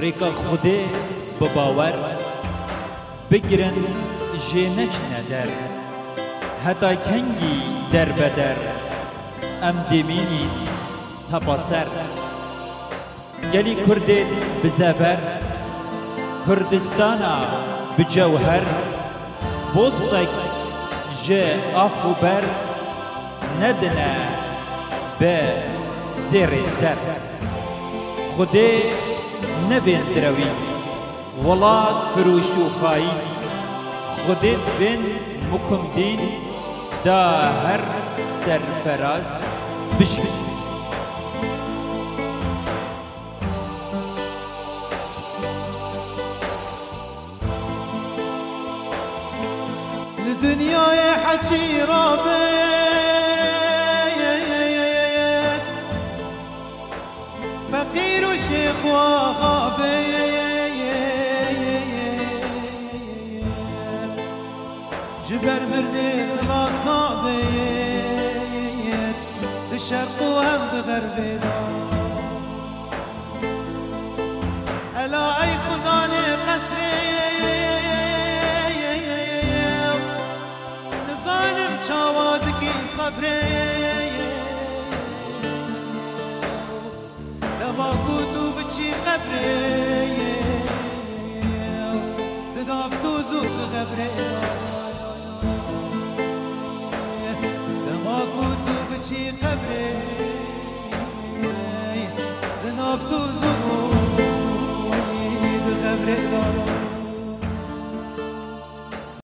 ریکا خوده بباور بگیرن جنش ندر حتی کنگی در بدر. ام دمینی تپاسر. گلی کرده بزبر کردستانا بجوهر بوستک ج آخو بر ندنه به سر سر خدای نبین دروی. ولاد فروش و خایی. خودی بین مکم دین. دا هر سرفراز بشی لدنيا حكي رابط فقير وشيخ وغابي جبر مردي خلاص نابيت للشرق وهم غربي ألا أي خداني قسري نظالم چاوادگی صبری هوا گوتو بچی قبره؟ دناف تو زود قبره. دما گوتو بچی قبره؟ دناف تو زود قبره. دارم